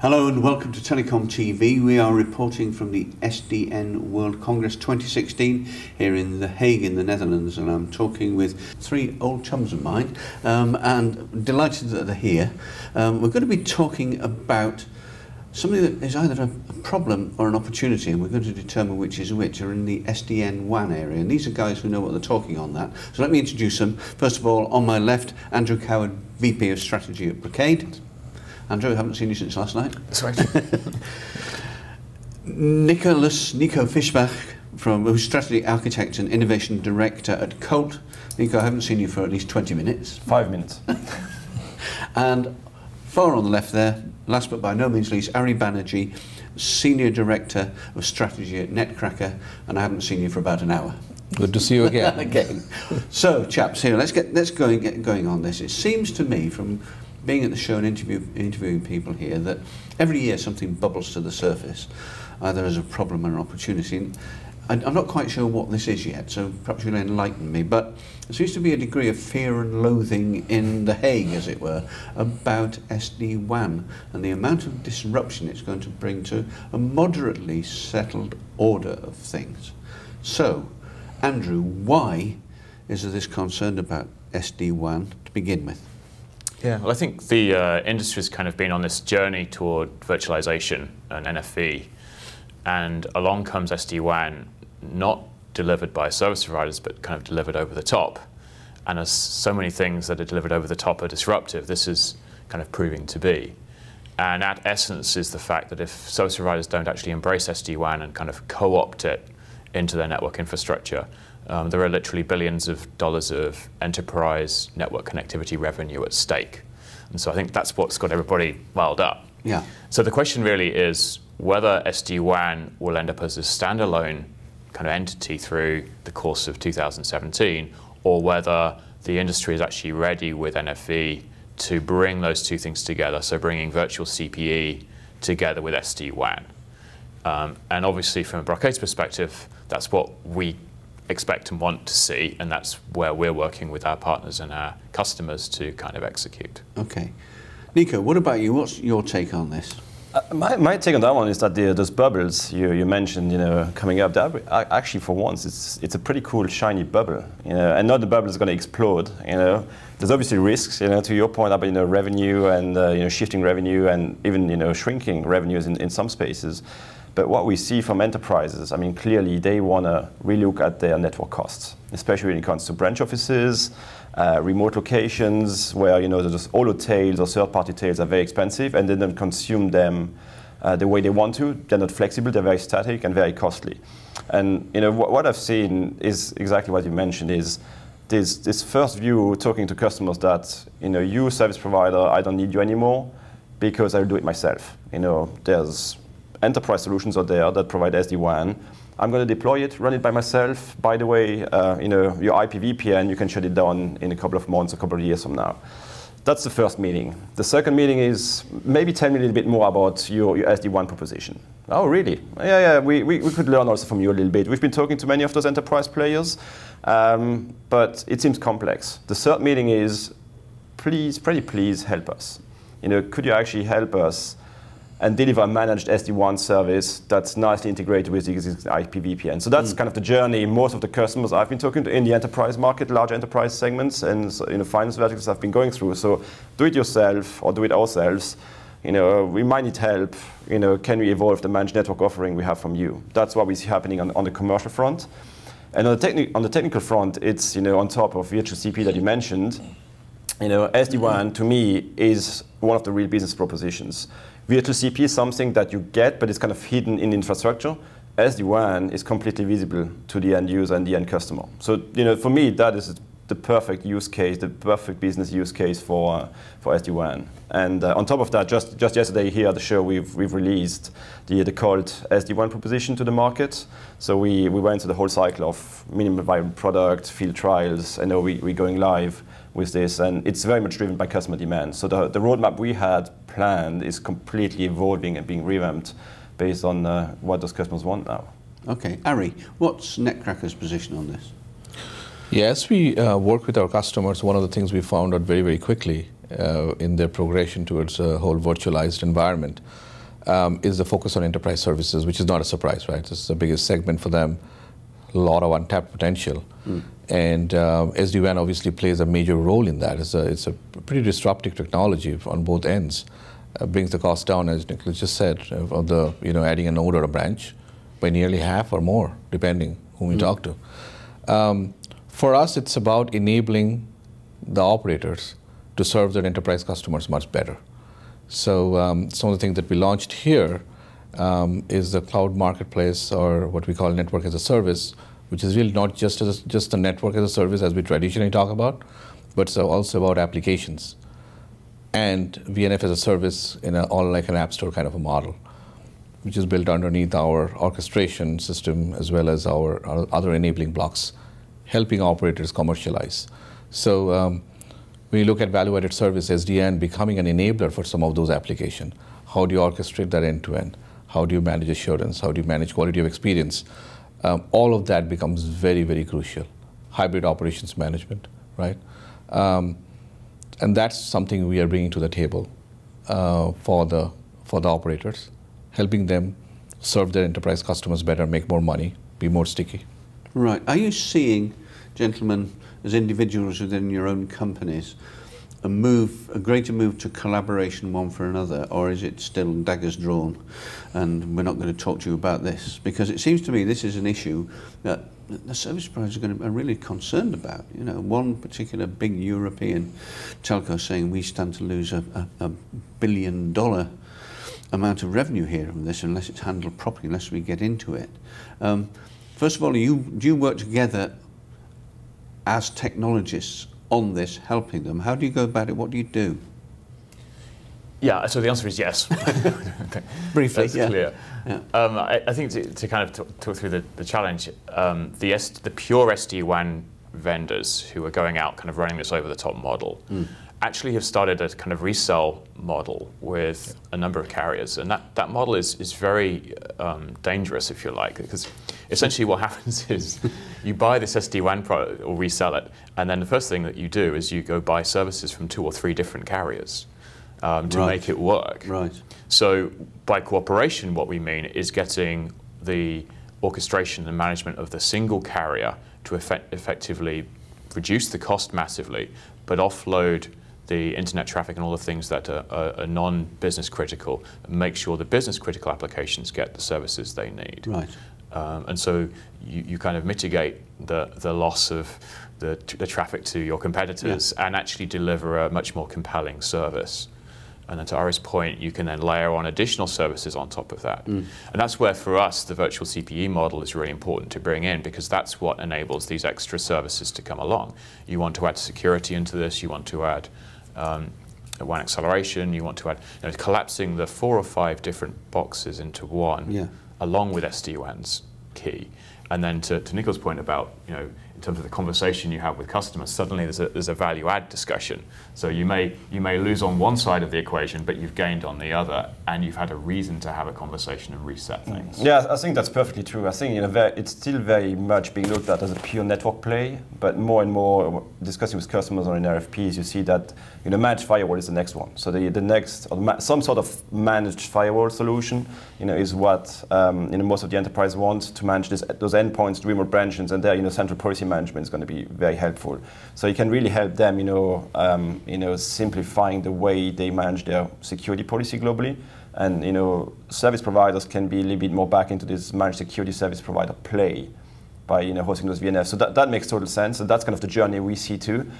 Hello and welcome to Telecom TV. We are reporting from the SDN World Congress 2016 here in The Hague in the Netherlands and I'm talking with three old chums of mine um, and delighted that they're here. Um, we're going to be talking about something that is either a, problem or an opportunity and we're going to determine which is which are in the SDN WAN area and these are guys who know what they're talking on that. So let me introduce them. First of all, on my left, Andrew Coward, VP of Strategy at Brocade. Andrew, I haven't seen you since last night. That's right. Nicholas, Nico Fischbach, from, who's Strategy Architect and Innovation Director at Colt. Nico, I haven't seen you for at least 20 minutes. Five minutes. and far on the left there, last but by no means least, Ari Banerjee, Senior Director of Strategy at Netcracker, and I haven't seen you for about an hour. Good to see you again. again. So, chaps, here, let's get let's go get going on this. It seems to me, from being at the show and interview, interviewing people here that every year something bubbles to the surface, either as a problem or an opportunity. And I'm not quite sure what this is yet, so perhaps you'll enlighten me. But there seems to be a degree of fear and loathing in The Hague, as it were, about SD-WAN and the amount of disruption it's going to bring to a moderately settled order of things. So, Andrew, why is there this concern about SD-WAN to begin with? Yeah, well, I think the uh, industry's kind of been on this journey toward virtualization and NFV, and along comes SD-WAN, not delivered by service providers, but kind of delivered over the top. And as so many things that are delivered over the top are disruptive, this is kind of proving to be. And at essence is the fact that if service providers don't actually embrace SD-WAN and kind of co-opt it into their network infrastructure, um, there are literally billions of dollars of enterprise network connectivity revenue at stake. And so I think that's what's got everybody riled up. Yeah. So the question really is whether SD-WAN will end up as a standalone kind of entity through the course of 2017, or whether the industry is actually ready with NFV to bring those two things together, so bringing virtual CPE together with SD-WAN. Um, and obviously from a Brocade's perspective, that's what we expect and want to see, and that's where we're working with our partners and our customers to kind of execute. Okay. Nico, what about you? What's your take on this? Uh, my, my take on that one is that the, those bubbles you, you mentioned, you know, coming up, that actually for once, it's, it's a pretty cool shiny bubble, you know, and not the bubble is going to explode, you know. There's obviously risks, you know, to your point about, you know, revenue and, uh, you know, shifting revenue and even, you know, shrinking revenues in, in some spaces. But what we see from enterprises, I mean, clearly they want to relook at their network costs, especially when it comes to branch offices, uh, remote locations where you know those auto tails or third-party tails are very expensive, and they don't consume them uh, the way they want to. They're not flexible. They're very static and very costly. And you know what, what I've seen is exactly what you mentioned is this, this first view talking to customers that you know you service provider I don't need you anymore because I'll do it myself. You know there's enterprise solutions out there that provide SD-WAN. I'm going to deploy it, run it by myself. By the way, uh, you know, your IP VPN, you can shut it down in a couple of months, a couple of years from now. That's the first meeting. The second meeting is maybe tell me a little bit more about your, your SD-WAN proposition. Oh, really? Yeah, yeah, we, we, we, could learn also from you a little bit. We've been talking to many of those enterprise players, um, but it seems complex. The third meeting is, please, pretty please help us. You know, could you actually help us and deliver a managed SD-WAN service that's nicely integrated with the existing IP VPN. So that's mm. kind of the journey most of the customers I've been talking to in the enterprise market, large enterprise segments, and in the finance verticals I've been going through. So do it yourself or do it ourselves. You know, we might need help. You know, can we evolve the managed network offering we have from you? That's what we see happening on, on the commercial front. And on the, on the technical front, it's you know on top of virtual CP that you mentioned. You know, SD-WAN to me is one of the real business propositions. Virtual CP is something that you get, but it's kind of hidden in infrastructure. SD-WAN is completely visible to the end user and the end customer. So, you know, for me, that is the perfect use case, the perfect business use case for, uh, for SD-WAN. And uh, on top of that, just, just yesterday here at the show, we've, we've released the, the Colt SD-WAN proposition to the market. So we, we went through the whole cycle of minimum viable product, field trials, and now we, we're going live with this, and it's very much driven by customer demand. So the, the roadmap we had planned is completely evolving and being revamped based on uh, what those customers want now. Okay, Ari, what's Netcracker's position on this? Yes, we uh, work with our customers. One of the things we found out very, very quickly uh, in their progression towards a whole virtualized environment um, is the focus on enterprise services, which is not a surprise, right? This is the biggest segment for them, a lot of untapped potential. Mm. And uh, SD-WAN obviously plays a major role in that. It's a, it's a pretty disruptive technology on both ends. Uh, brings the cost down, as Nicholas just said, of the you know adding a node or a branch by nearly half or more, depending whom you mm. talk to. Um, for us, it's about enabling the operators to serve their enterprise customers much better. So um, some of the things that we launched here um, is the cloud marketplace, or what we call network as a service, which is really not just as, just the network as a service as we traditionally talk about, but so also about applications and VNF as a service in a, all like an app store kind of a model, which is built underneath our orchestration system as well as our, our other enabling blocks, helping operators commercialize. So um, when you look at value-added service, SDN becoming an enabler for some of those applications, how do you orchestrate that end-to-end? How do you manage assurance? How do you manage quality of experience? Um, all of that becomes very, very crucial. Hybrid operations management, right? Um, and that's something we are bringing to the table uh, for the for the operators, helping them serve their enterprise customers better, make more money, be more sticky. Right. Are you seeing, gentlemen, as individuals within your own companies, a move, a greater move to collaboration one for another, or is it still daggers drawn and we're not going to talk to you about this? Because it seems to me this is an issue that the service providers are, going to, are really concerned about. You know, one particular big European telco saying we stand to lose a, a, a billion dollar amount of revenue here from this unless it's handled properly, unless we get into it. Um, first of all, you, do you work together as technologists on this, helping them? How do you go about it? What do you do? Yeah, so the answer is yes. Briefly, yeah. clear. Yeah. Um, I, I, think to, to, kind of talk, through the, the challenge, um, the, S, the pure SD-WAN vendors who are going out kind of running this over-the-top model mm. actually have started a kind of resell model with a number of carriers. And that, that model is, is very um, dangerous, if you like, because essentially what happens is you buy this SD-WAN product or resell it, and then the first thing that you do is you go buy services from two or three different carriers um, to right. make it work. Right. So by cooperation, what we mean is getting the orchestration and management of the single carrier to effect effectively reduce the cost massively, but offload the internet traffic and all the things that are, are, are non-business critical, and make sure the business critical applications get the services they need. Right. Um, and so you, you kind of mitigate the, the loss of the, the traffic to your competitors yeah. and actually deliver a much more compelling service. And then to Ari's point, you can then layer on additional services on top of that. Mm. And that's where, for us, the virtual CPE model is really important to bring in because that's what enables these extra services to come along. You want to add security into this, you want to add um, WAN acceleration, you want to add, you know, collapsing the four or five different boxes into one, yeah. Along with SD-WAN's key. And then to, to Nico's point about, you know, in terms of the conversation you have with customers, suddenly there's a, there's a value add discussion. So you may, you may lose on one side of the equation, but you've gained on the other, and you've had a reason to have a conversation and reset mm. things. Yeah, I think that's perfectly true. I think you know, very, it's still very much being looked at as a pure network play, but more and more discussing with customers on RFPs, you see that you know, managed firewall is the next one. So the, the next, or some sort of managed firewall solution you know, is what um, you know, most of the enterprise wants to manage this, those endpoints, remote branches, and there you know, central policy management is going to be very helpful. So you can really help them, you know, um, you know, simplifying the way they manage their security policy globally. And you know, service providers can be a little bit more back into this managed security service provider play by you know hosting those VNFs. So that, that makes total sense. And that's kind of the journey we see too.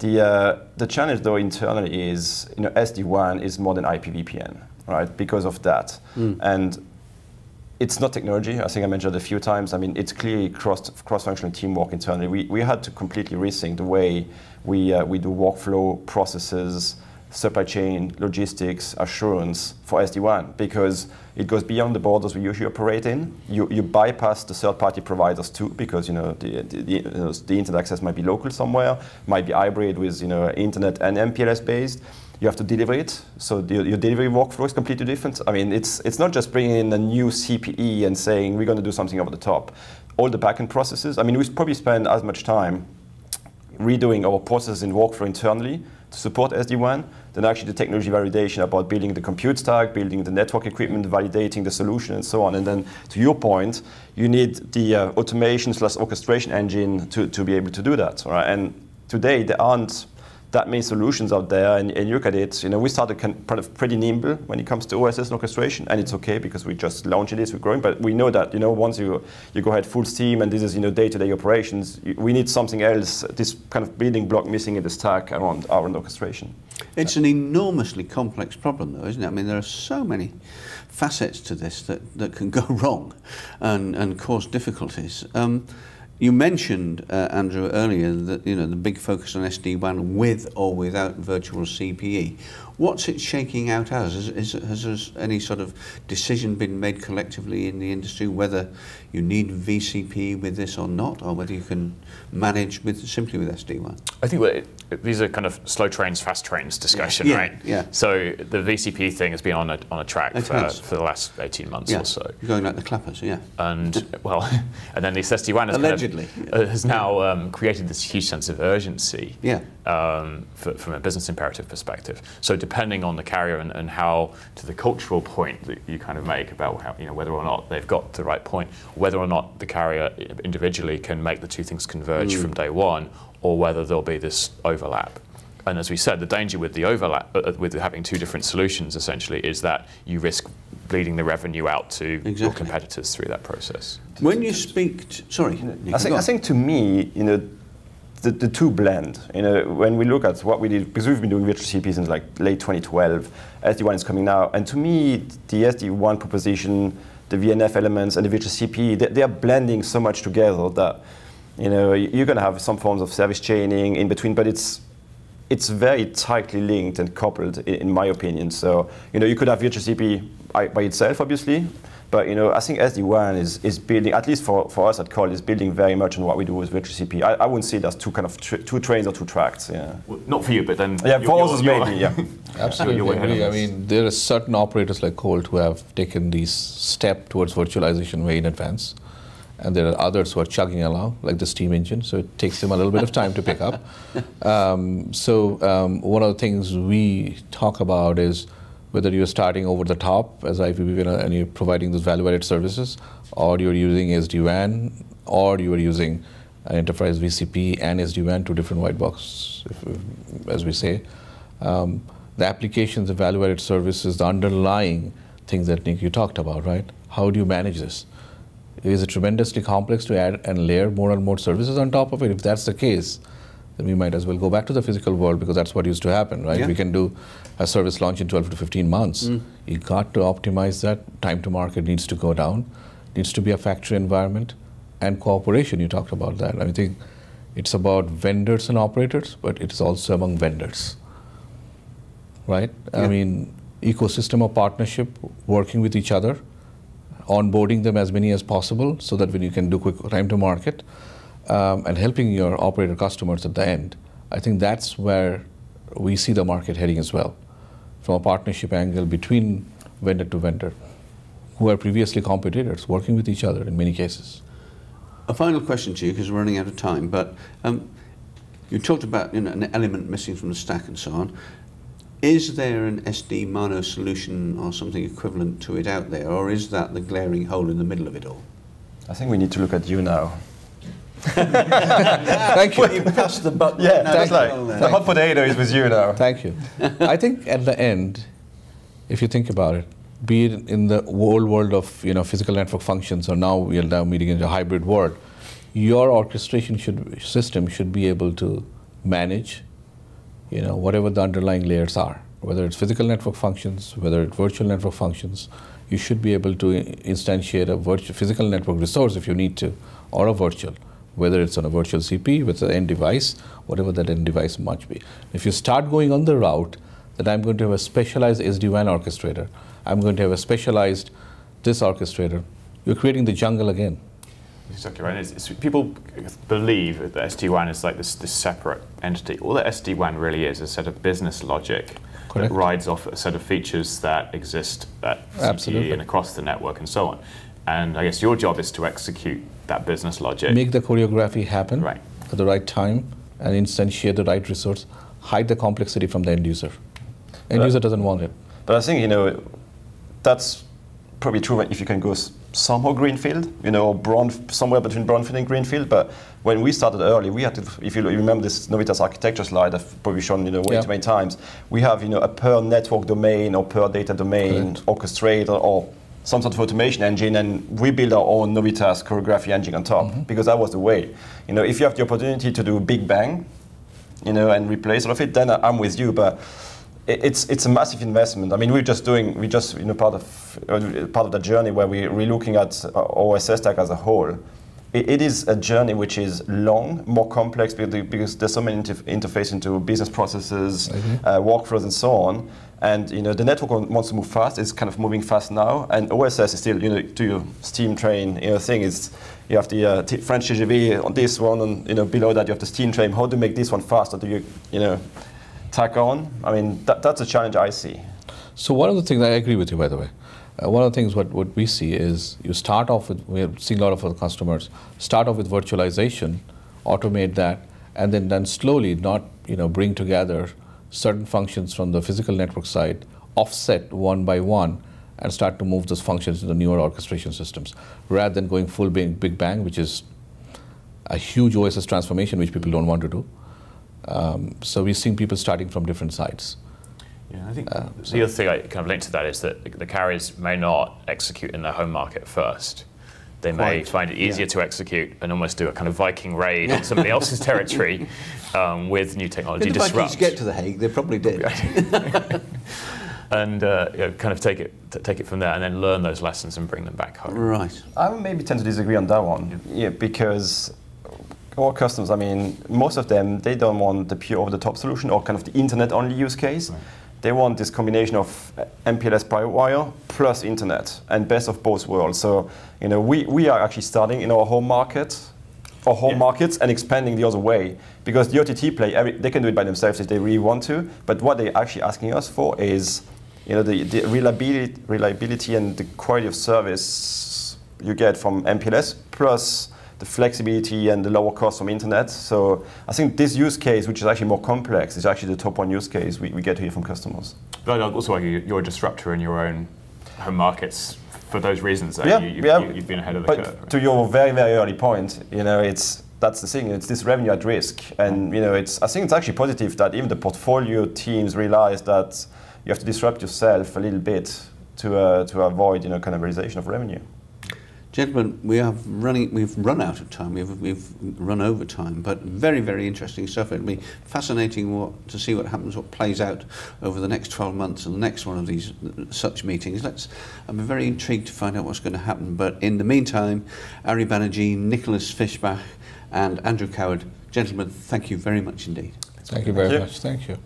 The, uh, the challenge though internally is, you know, SD-WAN is more than IPVPN, right? Because of that. Mm. And it's not technology. I think I mentioned a few times. I mean, it's clearly cross, cross-functional teamwork internally. We, we had to completely rethink the way we, uh, we do workflow processes, supply chain, logistics, assurance for SD-WAN because it goes beyond the borders we usually operate in. You, you bypass the third-party providers too because you know the, the, the, you know, the, internet access might be local somewhere, might be hybrid with you know internet and MPLS based you have to deliver it. So the, your delivery workflow is completely different. I mean, it's, it's not just bringing in a new CPE and saying we're going to do something over the top. All the backend processes, I mean, we probably spend as much time redoing our processes and workflow internally to support SD-WAN, than actually the technology validation about building the compute stack, building the network equipment, validating the solution, and so on. And then to your point, you need the uh, automation slash orchestration engine to, to be able to do that. Right? And today there aren't that many solutions out there, and, and you look at it, you know, we started kind of pretty nimble when it comes to OSS and orchestration, and it's okay because we just launched this, we're growing, but we know that, you know, once you, you go ahead full steam and this is, you know, day-to-day operations, we need something else, this kind of building block missing in the stack around our orchestration. It's an enormously complex problem, though, isn't it? I mean, there are so many facets to this that, that can go wrong and, and cause difficulties. Um, you mentioned, uh, Andrew, earlier that you know the big focus on SD-WAN with or without virtual CPE. What's it shaking out as? Is, is, has any sort of decision been made collectively in the industry whether you need VCP with this or not, or whether you can manage with simply with SD-WAN? I think it, these are kind of slow trains, fast trains discussion, yeah, right? Yeah. So the VCP thing has been on a, on a track for, for, the last 18 months yeah. or so. You're going like the clappers, yeah. And, well, and then this SD-WAN has, Allegedly. Kind of, uh, has now um, created this huge sense of urgency yeah. um, for, from a business imperative perspective. So depending on the carrier and, and how, to the cultural point that you kind of make about how, you know, whether or not they've got the right point, whether or not the carrier individually can make the two things converge mm. from day one, or whether there'll be this overlap. And as we said, the danger with the overlap, uh, with having two different solutions essentially, is that you risk bleeding the revenue out to exactly. your competitors through that process. When you speak, to, sorry, I think, I think to me, you know, the, the two blend. You know, when we look at what we did, because we've been doing virtual CP since like late 2012, SD-WAN is coming now, and to me, the SD-WAN proposition, the VNF elements, and the virtual CP, they, they are blending so much together that you know you're going to have some forms of service chaining in between, but it's it's very tightly linked and coupled, in, in my opinion. So you know, you could have virtual CP by, by itself, obviously, but you know, I think SD-WAN is, is building, at least for, for us at Colt, is building very much on what we do with virtual CP. I, I wouldn't see it as two kind of two trains or two tracks. Yeah. Well, not for you, but then yeah, for us maybe. Yeah. Absolutely. I mean, there are certain operators like Colt who have taken this step towards virtualization way in advance and there are others who are chugging along, like the steam engine, so it takes them a little bit of time to pick up. Um, so um, one of the things we talk about is whether you're starting over the top as IPv and you're providing those value-added services, or you're using SD-WAN, or you're using enterprise VCP and SD-WAN, two different white boxes, if, as we say. Um, the applications, the value-added services, the underlying things that Nick you talked about, right? How do you manage this? Is it tremendously complex to add and layer more and more services on top of it? If that's the case, then we might as well go back to the physical world because that's what used to happen, right? Yeah. We can do a service launch in 12 to 15 months. Mm. You got to optimize that. Time to market needs to go down. Needs to be a factory environment and cooperation. You talked about that. I think it's about vendors and operators, but it is also among vendors, right? Yeah. I mean, ecosystem of partnership, working with each other onboarding them as many as possible so that when you can do quick time to market um, and helping your operator customers at the end, I think that's where we see the market heading as well from a partnership angle between vendor to vendor who are previously competitors working with each other in many cases. A final question to you because we're running out of time, but um, you talked about you know, an element missing from the stack and so on. Is there an SD-MANO solution or something equivalent to it out there, or is that the glaring hole in the middle of it all? I think we need to look at you now. Thank you. Well, you passed the button. Yeah, that's like the hot potato is with you now. Thank you. I think at the end, if you think about it, be it in the old world of you know physical network functions, or now we are now meeting in a hybrid world, your orchestration should system should be able to manage you know, whatever the underlying layers are, whether it's physical network functions, whether it's virtual network functions, you should be able to instantiate a virtual physical network resource if you need to, or a virtual, whether it's on a virtual CP with an end device, whatever that end device might be. If you start going on the route that I'm going to have a specialized SD-WAN orchestrator, I'm going to have a specialized this orchestrator, you're creating the jungle again. Exactly right. It's, it's, people believe that SD-WAN is like this, this separate entity. All that SD-WAN really is is a set of business logic Correct. that rides off a set of features that exist at CPE Absolutely. and across the network and so on. And I guess your job is to execute that business logic. Make the choreography happen right. at the right time and instantiate the right resource, hide the complexity from the end user. End But- user doesn't want it. But I think you know that's probably true if you can go s- somehow greenfield, you know, or brown, somewhere between brownfield and greenfield. But when we started early, we had to. If you remember this Novitas architecture slide, I've probably shown you know way Yeah. too many times. We have you know a per network domain or per data domain Correct. orchestrator or some sort of automation engine, and we build our own Novitas choreography engine on top mm-hmm. because that was the way. You know, if you have the opportunity to do big bang, you know, and replace all of it, then I'm with you. But it's it's a massive investment. I mean, we're just doing we just you know part of uh, part of the journey where we're relooking at uh, OSS stack as a whole. It, it is a journey which is long, more complex because, because there's so many interf- interface into business processes, uh, workflows, and so on. And you know, the network wants to move fast. It's kind of moving fast now, and OSS is still you know to your steam train. You know, thing is you have the uh, t- French TGV on this one, and you know below that you have the steam train. How do you make this one faster? Do you you know tack on? I mean, that, that's a challenge I see. So one of the things I agree with you, by the way. Uh, one of the things what, what we see is you start off with we are seeing a lot of our customers start off with virtualization, automate that, and then then slowly not you know bring together certain functions from the physical network side, offset one by one, and start to move those functions into newer orchestration systems, rather than going full big, big bang, which is a huge OSS transformation, which people don't want to do. Um, so we're seeing people starting from different sides. Yeah, I think the other thing I kind of linked to that is that the, the carriers may not execute in their home market first. They may find it easier to execute and almost do a kind of Viking raid on somebody else's territory um, with new technology If the Vikings get to The Hague, they probably did. and uh, you know, kind of take it t- take it from there, and then learn those lessons and bring them back home. Right. I would maybe tend to disagree on that one. Yeah, because our customers, I mean, most of them, they don't want the pure over-the-top solution or kind of the internet-only use case. They want this combination of uh, MPLS private wire plus internet and best of both worlds. So, you know, we, we are actually starting in our home market, our home Yeah. markets, and expanding the other way. Because the OTT play, every, they can do it by themselves if they really want to. But what they're actually asking us for is, you know, the, the reliability, reliability and the quality of service you get from MPLS plus the flexibility and the lower cost from internet. So I think this use case, which is actually more complex, is actually the top one use case we, we get to hear from customers. But I'd also argue you're a disruptor in your own home markets for those reasons. Yeah, you, you've, yeah. have been ahead of the But curve. right? to your very, very early point, you know, it's that's the thing. It's this revenue at risk, and you know, it's. I think it's actually positive that even the portfolio teams realize that you have to disrupt yourself a little bit to uh, to avoid you know cannibalization of revenue. Gentlemen, we have running, we've run out of time, we've, we've run over time, but very, very interesting stuff. It'll be fascinating what, to see what happens, what plays out over the next 12 months and the next one of these uh, such meetings. Let's, I'm very intrigued to find out what's going to happen. But in the meantime, Ari Banerjee, Nicholas Fishbach and Andrew Coward, gentlemen, thank you very much indeed. Thank you very you. much. Thank you.